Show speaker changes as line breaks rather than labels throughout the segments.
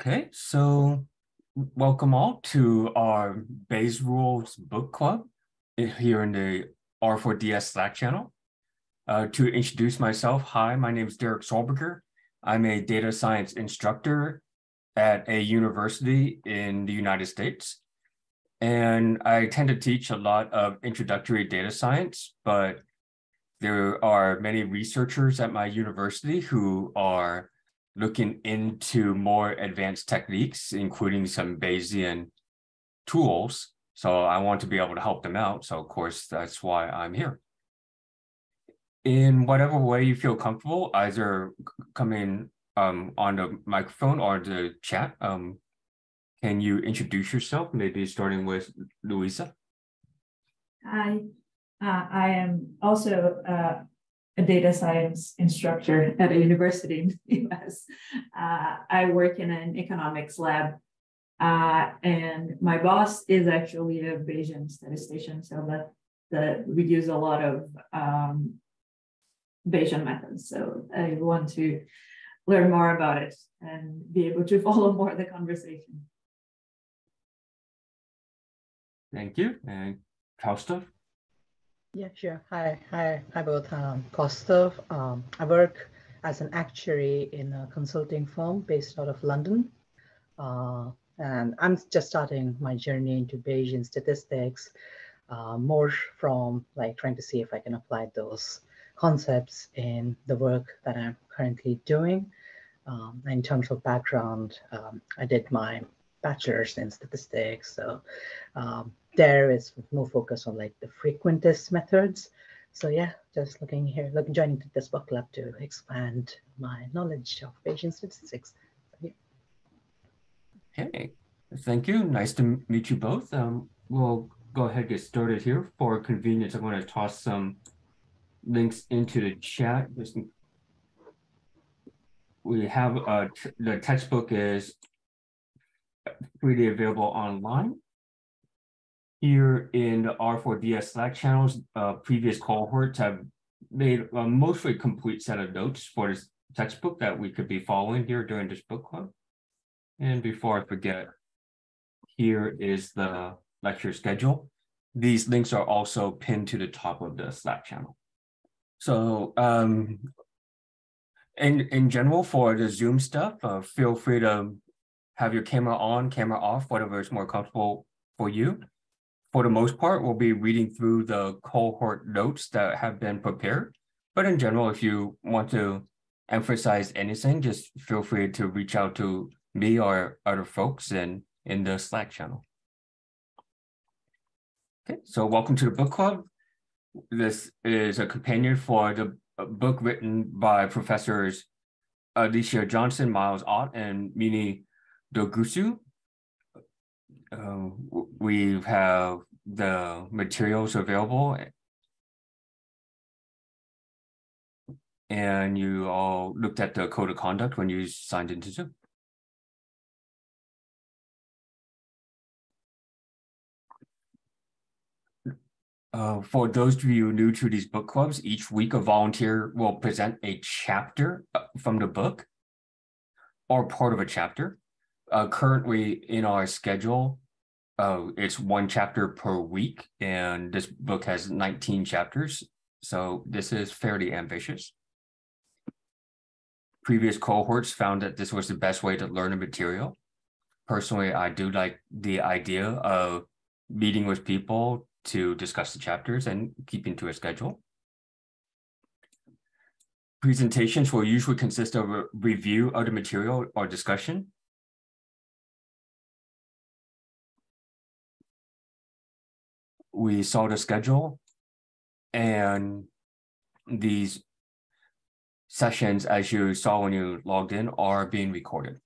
Okay, so welcome all to our Bayes Rules Book Club here in the R4DS Slack channel. Uh, to introduce myself, hi, my name is Derek Sollberger. I'm a data science instructor at a university in the United States. And I tend to teach a lot of introductory data science, but there are many researchers at my university who are looking into more advanced techniques, including some Bayesian tools. So I want to be able to help them out. So of course, that's why I'm here. In whatever way you feel comfortable, either coming um, on the microphone or the chat, um, can you introduce yourself? Maybe starting with Louisa.
Hi, uh, I am also uh, a data science instructor at a university in the US. Uh, I work in an economics lab, uh, and my boss is actually a Bayesian statistician, so that, that we use a lot of um, Bayesian methods. So I want to learn more about it and be able to follow more the conversation.
Thank you. And Kaustav?
Yeah, sure. Hi, hi, hi both. Um, Kaustav. Um, I work as an actuary in a consulting firm based out of London. Uh, and I'm just starting my journey into Bayesian statistics, uh, more from like trying to see if I can apply those concepts in the work that I'm currently doing. Um, in terms of background, um, I did my bachelor's in statistics. So um, there is more focus on like the frequentist methods. So yeah, just looking here, looking joining this book club to expand my knowledge of Bayesian statistics.
Hey, thank you. Nice to meet you both. Um, we'll go ahead and get started here. For convenience, I'm going to toss some links into the chat. We have uh, the textbook is freely available online. Here in the R4DS Slack channels, uh, previous cohorts have made a mostly complete set of notes for this textbook that we could be following here during this book club. And before I forget, here is the lecture schedule. These links are also pinned to the top of the Slack channel. So um, in, in general, for the Zoom stuff, uh, feel free to have your camera on, camera off, whatever is more comfortable for you for the most part, we'll be reading through the cohort notes that have been prepared. But in general, if you want to emphasize anything, just feel free to reach out to me or other folks in, in the Slack channel. Okay, so welcome to the book club. This is a companion for the book written by professors Alicia Johnson, Miles Ott, and Mine Dogucu. Uh, we have the materials available and you all looked at the code of conduct when you signed into Zoom. Uh, for those of you new to these book clubs, each week a volunteer will present a chapter uh, from the book or part of a chapter. Uh, currently in our schedule, Oh, it's one chapter per week, and this book has 19 chapters. So this is fairly ambitious. Previous cohorts found that this was the best way to learn a material. Personally, I do like the idea of meeting with people to discuss the chapters and keeping to a schedule. Presentations will usually consist of a review of the material or discussion, we saw the schedule and these sessions, as you saw when you logged in, are being recorded.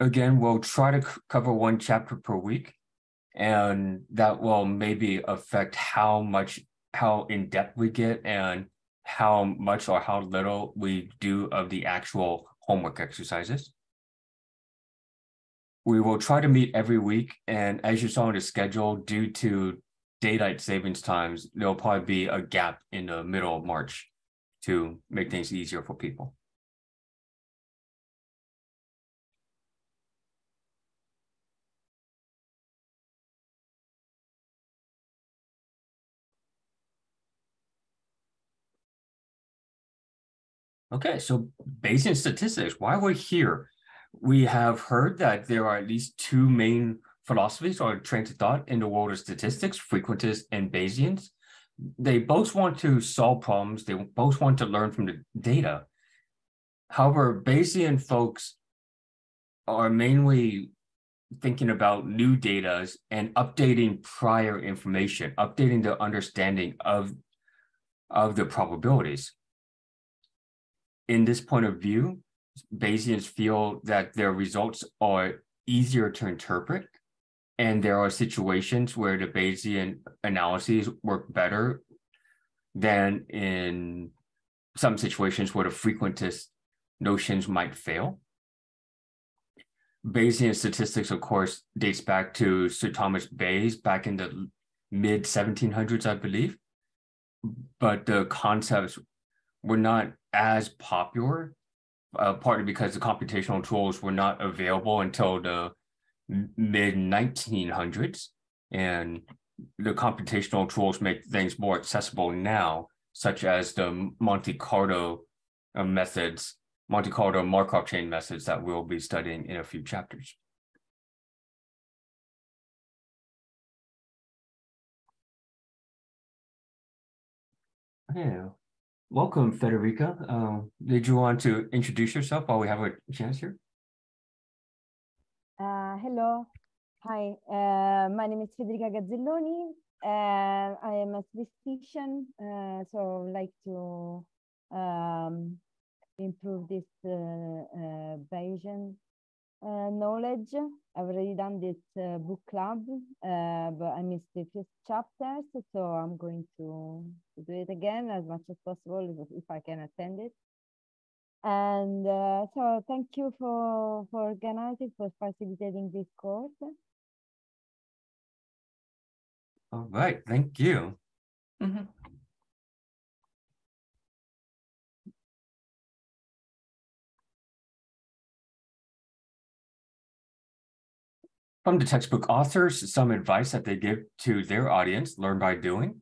Again, we'll try to cover one chapter per week, and that will maybe affect how much, how in depth we get and how much or how little we do of the actual homework exercises. We will try to meet every week, and as you saw in the schedule, due to daylight savings times, there'll probably be a gap in the middle of March to make things easier for people. Okay, so Bayesian statistics, why we're here. We have heard that there are at least two main philosophies or trains of thought in the world of statistics, frequentists and Bayesians. They both want to solve problems. They both want to learn from the data. However, Bayesian folks are mainly thinking about new data and updating prior information, updating the understanding of, of the probabilities in this point of view, Bayesians feel that their results are easier to interpret. And there are situations where the Bayesian analyses work better than in some situations where the frequentist notions might fail. Bayesian statistics, of course, dates back to Sir Thomas Bayes back in the mid 1700s, I believe. But the concepts were not as popular, uh, partly because the computational tools were not available until the mid 1900s. And the computational tools make things more accessible now, such as the Monte Carlo uh, methods, Monte Carlo Markov chain methods that we'll be studying in a few chapters. Yeah. Welcome, Federica. Um, did you want to introduce yourself while we have a chance here?
Uh, hello. Hi, uh, my name is Federica Gazzelloni and I am a statistician. Uh, so I'd like to um, improve this uh, uh, Bayesian uh, knowledge. I've already done this uh, book club, uh, but I missed the first chapters, so I'm going to, to, do it again as much as possible if, if I can attend it. And uh, so thank you for, for organizing, for facilitating this course.
All right, thank you. Mm -hmm. From the textbook authors, some advice that they give to their audience, learn by doing.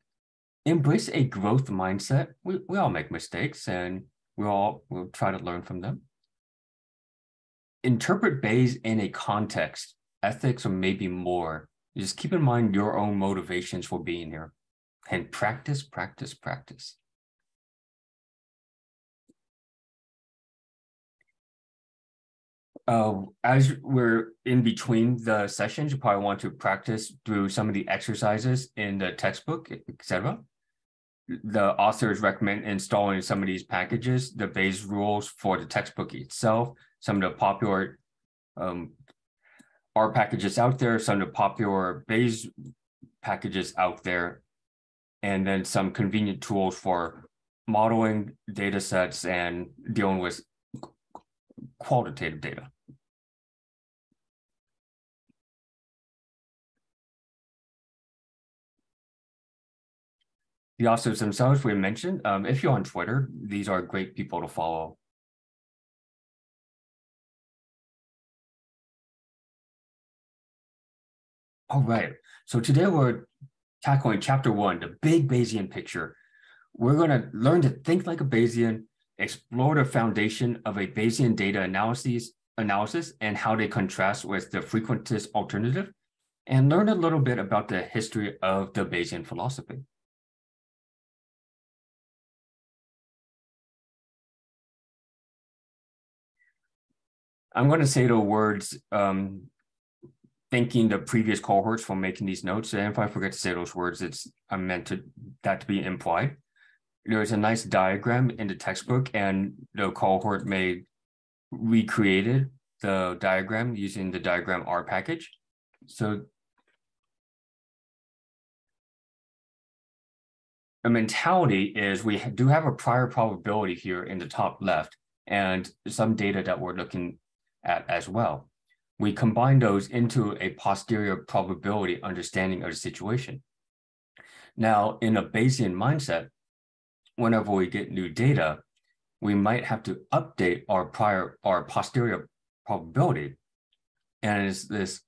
Embrace a growth mindset. We, we all make mistakes and we all will try to learn from them. Interpret Bayes in a context, ethics or maybe more. Just keep in mind your own motivations for being here and practice, practice, practice. Uh, as we're in between the sessions, you probably want to practice through some of the exercises in the textbook, etc. The authors recommend installing some of these packages, the Bayes Rules for the textbook itself, some of the popular um, R packages out there, some of the popular Bayes packages out there, and then some convenient tools for modeling data sets and dealing with qualitative data. The authors themselves we mentioned, um, if you're on Twitter, these are great people to follow. All right, so today we're tackling chapter one, the big Bayesian picture. We're going to learn to think like a Bayesian, explore the foundation of a Bayesian data analysis, analysis and how they contrast with the frequentist alternative, and learn a little bit about the history of the Bayesian philosophy. I'm going to say the words um, thanking the previous cohorts for making these notes. And if I forget to say those words, it's I'm meant to that to be implied. There's a nice diagram in the textbook, and the cohort made recreated the diagram using the DiagrammeR package. So a mentality is we do have a prior probability here in the top left and some data that we're looking at as well. We combine those into a posterior probability understanding of the situation. Now, in a Bayesian mindset, whenever we get new data, we might have to update our prior, our posterior probability. And it's this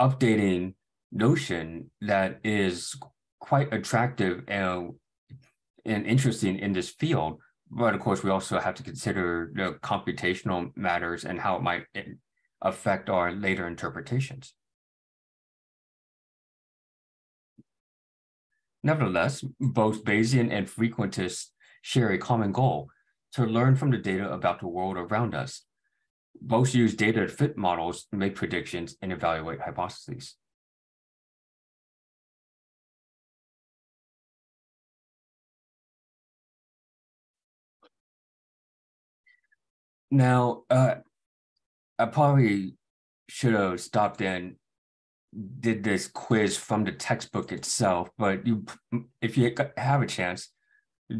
updating notion that is quite attractive and, and interesting in this field. But of course, we also have to consider the computational matters and how it might affect our later interpretations. Nevertheless, both Bayesian and frequentists share a common goal to learn from the data about the world around us. Both use data to fit models make predictions and evaluate hypotheses. Now, uh, I probably should have stopped and did this quiz from the textbook itself, but you, if you have a chance,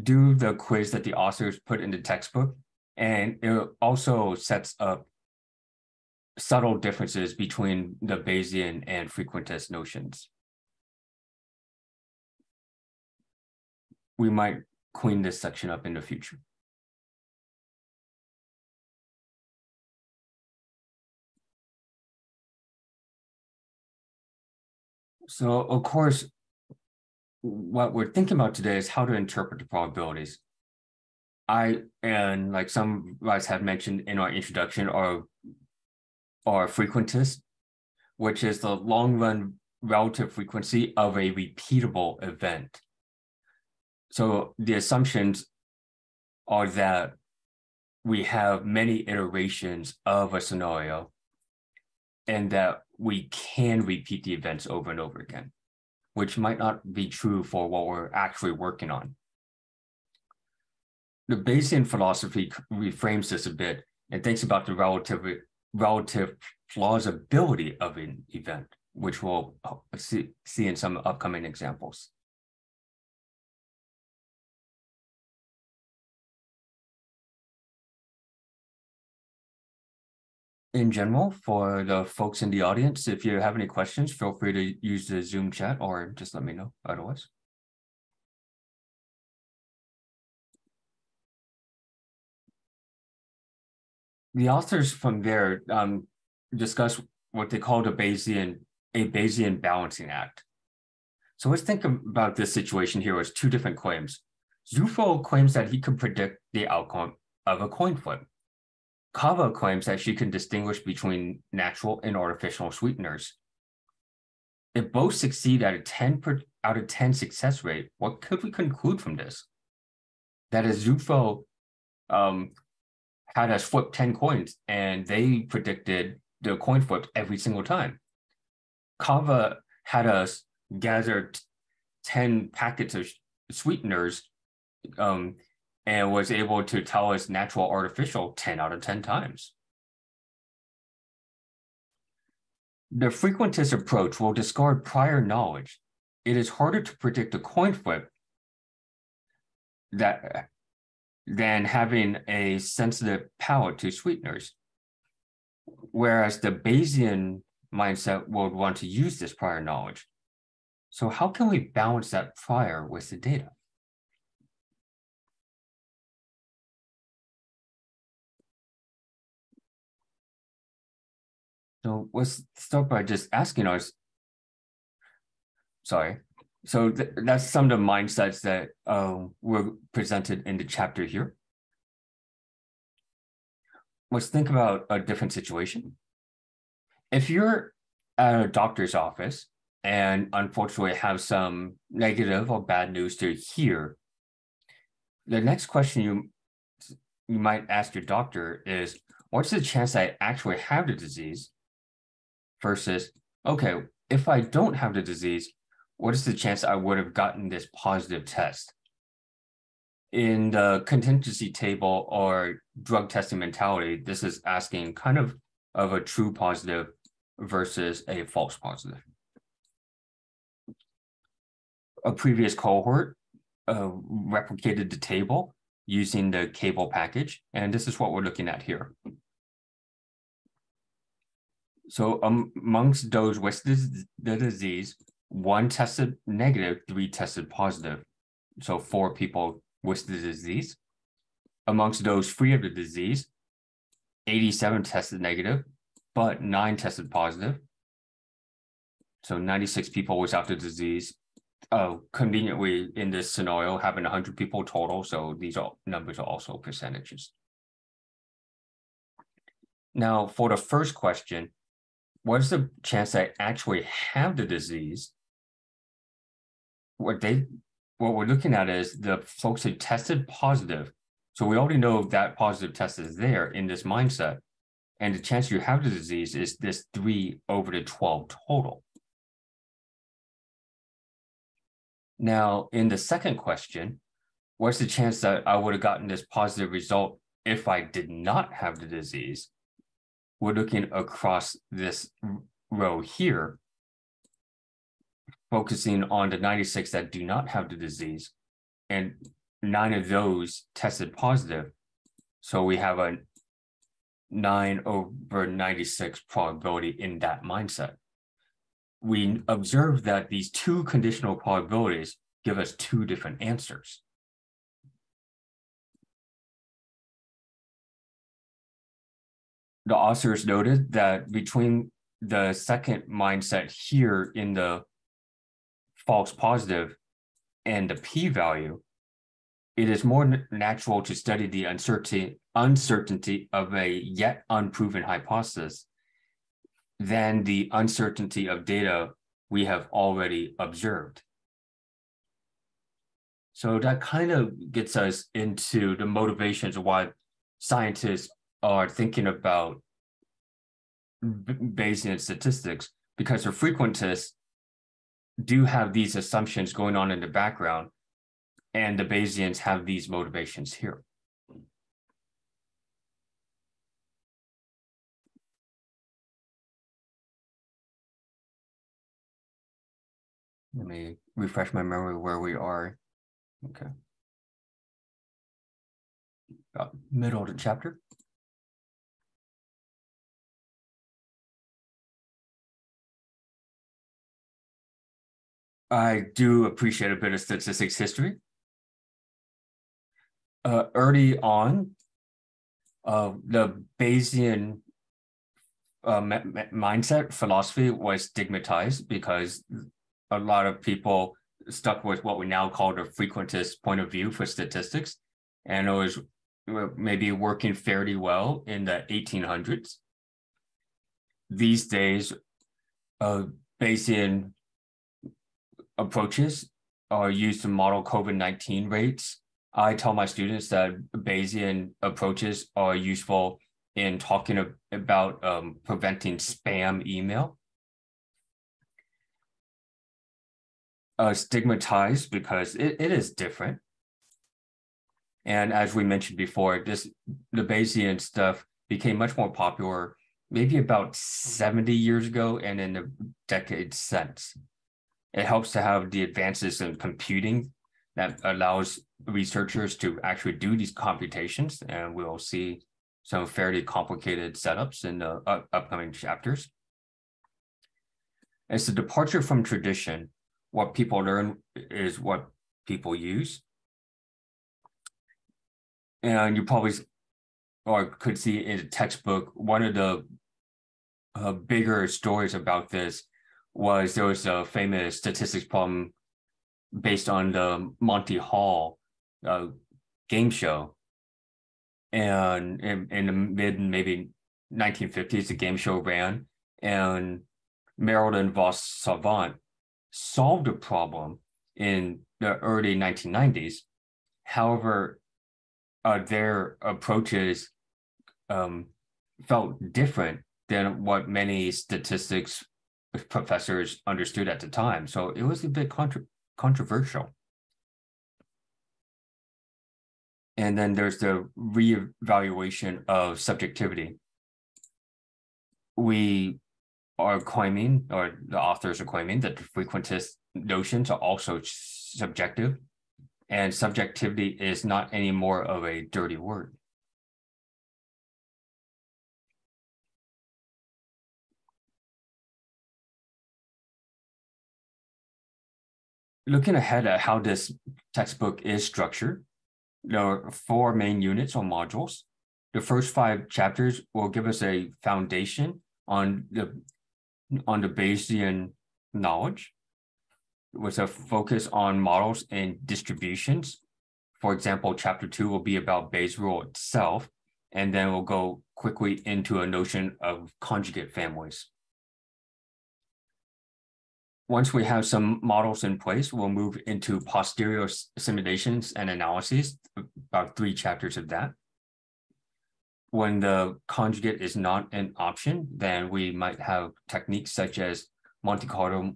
do the quiz that the authors put in the textbook, and it also sets up subtle differences between the Bayesian and frequentist notions. We might clean this section up in the future. So of course, what we're thinking about today is how to interpret the probabilities. I and like some of us have mentioned in our introduction are are frequentist, which is the long run relative frequency of a repeatable event. So the assumptions are that we have many iterations of a scenario and that we can repeat the events over and over again, which might not be true for what we're actually working on. The Bayesian philosophy reframes this a bit and thinks about the relative, relative plausibility of an event, which we'll see, see in some upcoming examples. In general, for the folks in the audience, if you have any questions, feel free to use the Zoom chat or just let me know otherwise. The authors from there um, discuss what they call the Bayesian, a Bayesian balancing act. So let's think about this situation here as two different claims. Zufo claims that he can predict the outcome of a coin flip. Kava claims that she can distinguish between natural and artificial sweeteners. If both succeed at a 10 per, out of 10 success rate, what could we conclude from this? That is Zufo um, had us flip 10 coins and they predicted the coin flip every single time. Kava had us gather 10 packets of sweeteners um, and was able to tell us natural artificial 10 out of 10 times. The frequentist approach will discard prior knowledge. It is harder to predict a coin flip that, than having a sensitive palate to sweeteners. Whereas the Bayesian mindset would want to use this prior knowledge. So how can we balance that prior with the data? So let's start by just asking us, sorry. So th that's some of the mindsets that uh, were presented in the chapter here. Let's think about a different situation. If you're at a doctor's office and unfortunately have some negative or bad news to hear, the next question you you might ask your doctor is, what's the chance I actually have the disease versus, okay, if I don't have the disease, what is the chance I would have gotten this positive test? In the contingency table or drug testing mentality, this is asking kind of of a true positive versus a false positive. A previous cohort uh, replicated the table using the kable package, and this is what we're looking at here. So um, amongst those with the disease, one tested negative, three tested positive. So four people with the disease. Amongst those free of the disease, 87 tested negative, but nine tested positive. So 96 people without the disease. Uh, conveniently in this scenario, having 100 people total. So these are numbers are also percentages. Now, for the first question, what is the chance I actually have the disease? What they what we're looking at is the folks who tested positive. So we already know that positive test is there in this mindset. And the chance you have the disease is this three over the 12 total. Now, in the second question, what's the chance that I would have gotten this positive result if I did not have the disease? We're looking across this row here, focusing on the 96 that do not have the disease, and nine of those tested positive. So we have a nine over 96 probability in that mindset we observe that these two conditional probabilities give us two different answers. The authors noted that between the second mindset here in the false positive and the p-value, it is more natural to study the uncertainty, uncertainty of a yet unproven hypothesis than the uncertainty of data we have already observed. So that kind of gets us into the motivations of why scientists are thinking about Bayesian statistics, because the frequentists do have these assumptions going on in the background, and the Bayesians have these motivations here. Let me refresh my memory where we are. Okay. About middle of the chapter. I do appreciate a bit of statistics history. Uh, early on, uh, the Bayesian uh, mindset philosophy was stigmatized because a lot of people stuck with what we now call the frequentist point of view for statistics. And it was maybe working fairly well in the 1800s. These days, uh, Bayesian approaches are used to model COVID 19 rates. I tell my students that Bayesian approaches are useful in talking about um, preventing spam email. uh, stigmatized because it, it is different. And as we mentioned before, this the Bayesian stuff became much more popular maybe about 70 years ago and in the decades since. It helps to have the advances in computing that allows researchers to actually do these computations. And we'll see some fairly complicated setups in the upcoming chapters. It's a departure from tradition what people learn is what people use. And you probably or could see in a textbook, one of the uh, bigger stories about this was there was a famous statistics problem based on the Monty Hall uh, game show. And in, in the mid maybe 1950s, the game show ran, and Marilyn Vos Savant solved a problem in the early 1990s. However, uh, their approaches um, felt different than what many statistics professors understood at the time. So it was a bit contra controversial. And then there's the reevaluation of subjectivity. We are claiming, or the authors are claiming, that the frequentist notions are also subjective, and subjectivity is not any more of a dirty word. Looking ahead at how this textbook is structured, there are four main units or modules. The first five chapters will give us a foundation on the on the Bayesian knowledge with a focus on models and distributions. For example, chapter two will be about Bayes' rule itself, and then we'll go quickly into a notion of conjugate families. Once we have some models in place, we'll move into posterior simulations and analyses, about three chapters of that. When the conjugate is not an option, then we might have techniques such as Monte Carlo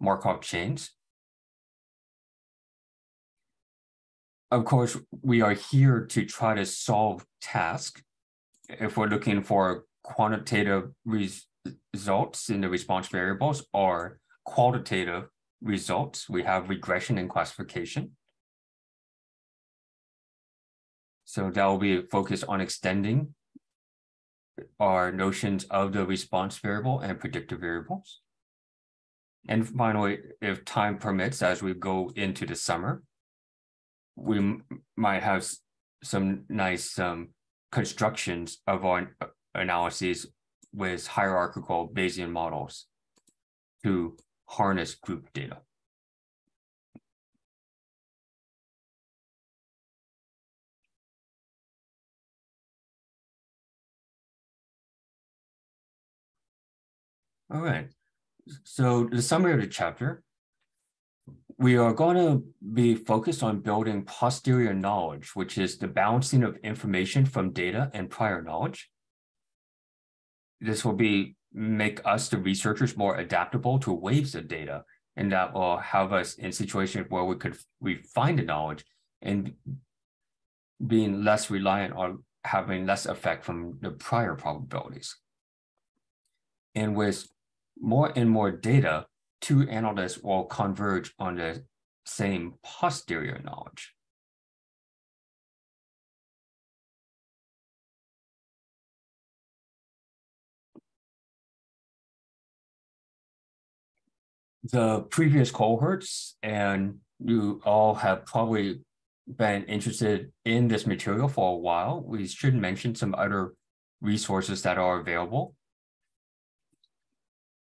Markov chains. Of course, we are here to try to solve tasks. If we're looking for quantitative res results in the response variables or qualitative results, we have regression and classification. So that will be focused on extending our notions of the response variable and predictor variables. And finally, if time permits, as we go into the summer, we might have some nice um, constructions of our analyses with hierarchical Bayesian models to harness group data. All right. So the summary of the chapter, we are going to be focused on building posterior knowledge, which is the balancing of information from data and prior knowledge. This will be make us, the researchers, more adaptable to waves of data, and that will have us in situations where we could refine the knowledge and being less reliant on having less effect from the prior probabilities. And with more and more data, two analysts will converge on the same posterior knowledge. The previous cohorts, and you all have probably been interested in this material for a while. We should mention some other resources that are available.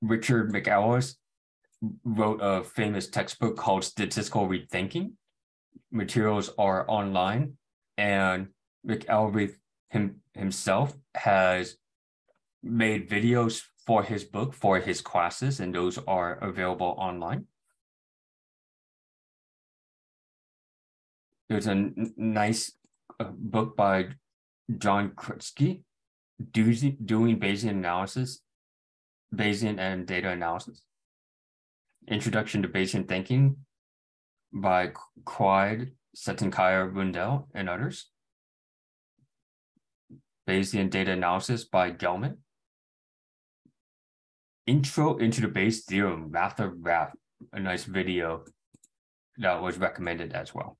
Richard McElreath wrote a famous textbook called Statistical Rethinking. Materials are online, and McElreath him, himself has made videos for his book for his classes, and those are available online. There's a nice uh, book by John Kruschke, Doing Bayesian Analysis Bayesian and Data Analysis. Introduction to Bayesian Thinking by Clyde, Setankaya Rundell, and others. Bayesian Data Analysis by Gelman. Intro into the Bayes Theorem, Rather Rath, a nice video that was recommended as well.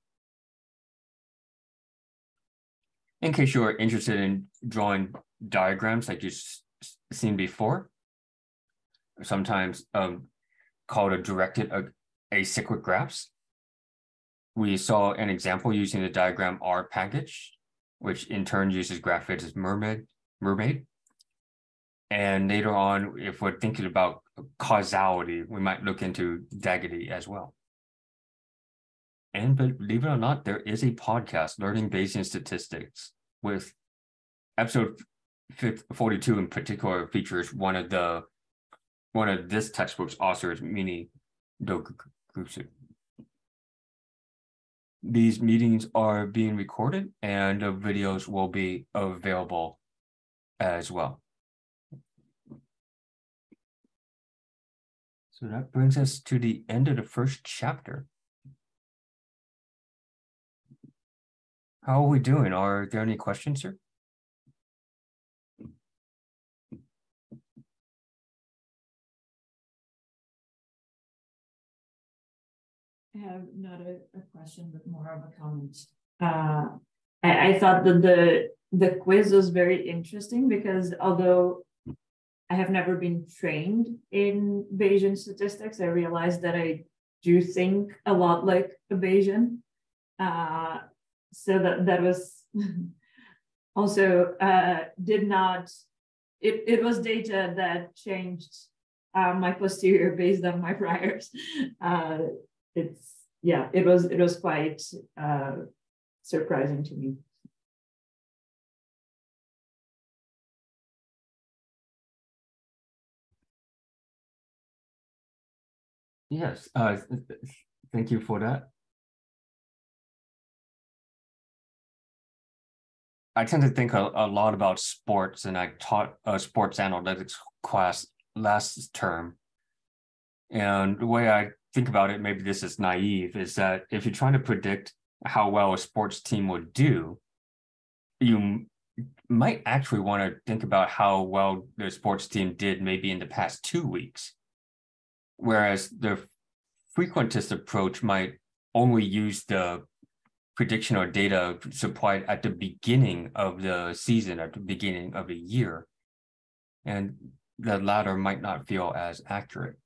In case you're interested in drawing diagrams like you've seen before, sometimes um, called a directed acyclic graphs. We saw an example using the DiagrammeR package, which in turn uses graphviz as mermaid, mermaid. And later on, if we're thinking about causality, we might look into DAGitty as well. And believe it or not, there is a podcast, Learning Bayesian Statistics, with episode 42 in particular features one of the one of this textbook's authors, Mine Dogucu. These meetings are being recorded and the videos will be available as well. So that brings us to the end of the first chapter. How are we doing? Are there any questions, sir?
I have not a, a question, but more of a comment. Uh, I, I thought that the the quiz was very interesting because although I have never been trained in Bayesian statistics, I realized that I do think a lot like a Bayesian. Uh, so that that was also uh, did not. It it was data that changed uh, my posterior based on my priors. Uh, it's yeah, it was it was quite uh, surprising to me.
Yes, uh, thank you for that. I tend to think a, a lot about sports, and I taught a sports analytics class last term. And the way I think about it, maybe this is naive, is that if you're trying to predict how well a sports team would do, you might actually want to think about how well the sports team did maybe in the past two weeks whereas the frequentist approach might only use the prediction or data supplied at the beginning of the season, at the beginning of a year. And the latter might not feel as accurate.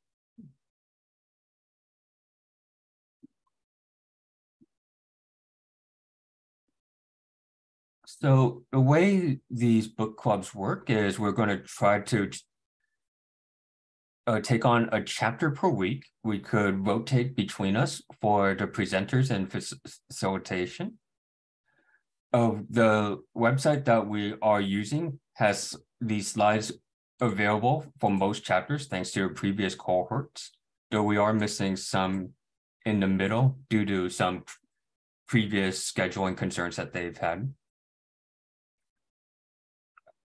So the way these book clubs work is we're going to try to uh, take on a chapter per week. We could rotate between us for the presenters and facilitation. Of the website that we are using has these slides available for most chapters thanks to previous cohorts, though we are missing some in the middle due to some previous scheduling concerns that they've had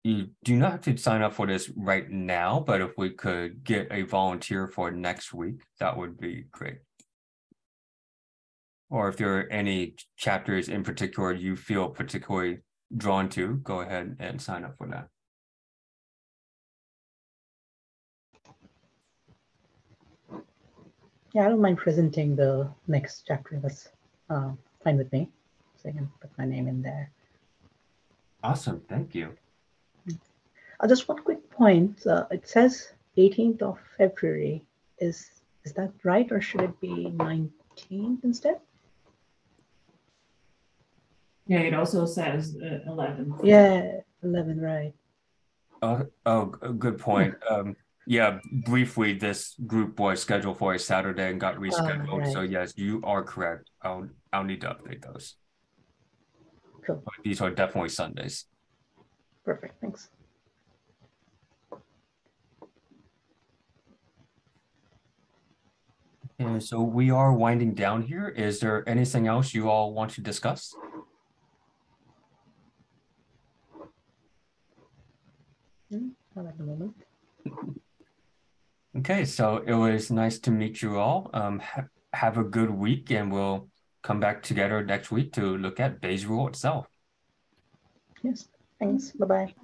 you do not have to sign up for this right now, but if we could get a volunteer for next week, that would be great. Or if there are any chapters in particular you feel particularly drawn to, go ahead and sign up for that.
Yeah, I don't mind presenting the next chapter. That's uh, fine with me. So I can put my name in there.
Awesome, thank you.
Uh, just one quick point. Uh, it says 18th of February. Is is that right, or should it be 19th instead?
Yeah, it also says uh, 11.
Yeah, 11, right.
Uh, oh, good point. Um, yeah, briefly, this group was scheduled for a Saturday and got rescheduled. Oh, right. So yes, you are correct. I'll I'll need to update those.
Cool.
But these are definitely Sundays.
Perfect. Thanks.
And so we are winding down here. Is there anything else you all want to discuss?
Hmm, not at the moment.
Okay, so it was nice to meet you all. Um, ha have a good week, and we'll come back together next week to look at Bayes rule itself.
Yes, thanks. Bye bye.